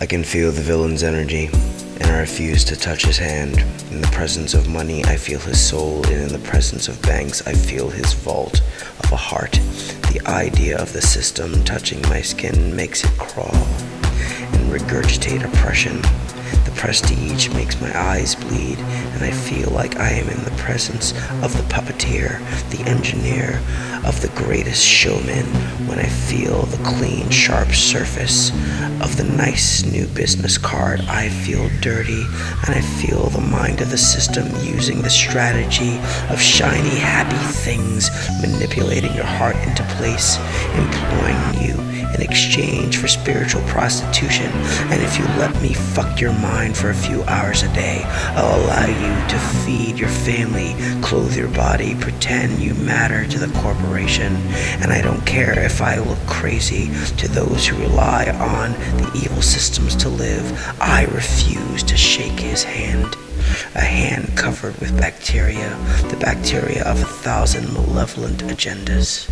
I can feel the villain's energy, and I refuse to touch his hand. In the presence of money, I feel his soul, and in the presence of banks, I feel his vault of a heart. The idea of the system touching my skin makes it crawl and regurgitate oppression. The prestige makes my eyes bleed, and I feel like I am in the presence of the puppeteer, the engineer, of the greatest showman when I feel the clean, sharp surface of the nice new business card. I feel dirty, and I feel the mind of the system using the strategy of shiny, happy things, manipulating your heart into place, employing you in exchange for spiritual prostitution. And if you let me fuck your mind for a few hours a day, I'll allow you to feed your family, clothe your body, pretend you matter to the corporation. And I don't care if I look crazy to those who rely on the evil systems to live. I refuse to shake his hand a hand covered with bacteria, the bacteria of a thousand malevolent agendas.